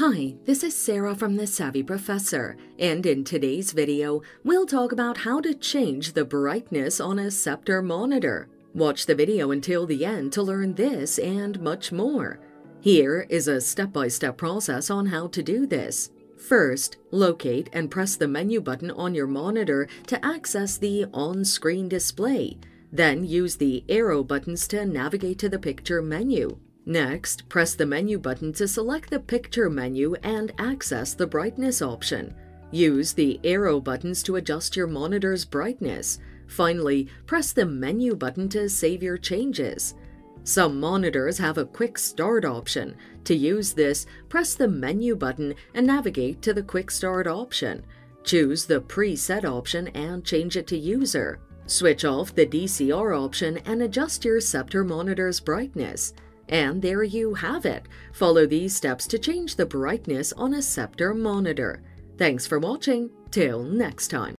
Hi, this is Sarah from The Savvy Professor, and in today's video, we'll talk about how to change the brightness on a Sceptre monitor. Watch the video until the end to learn this and much more. Here is a step-by-step process on how to do this. First, locate and press the menu button on your monitor to access the on-screen display. Then use the arrow buttons to navigate to the picture menu. Next, press the menu button to select the picture menu and access the brightness option. Use the arrow buttons to adjust your monitor's brightness. Finally, press the menu button to save your changes. Some monitors have a quick start option. To use this, press the menu button and navigate to the quick start option. Choose the preset option and change it to user. Switch off the DCR option and adjust your Sceptre monitor's brightness. And there you have it. Follow these steps to change the brightness on a Sceptre monitor. Thanks for watching. Till next time.